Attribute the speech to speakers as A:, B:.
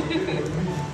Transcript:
A: なるほど。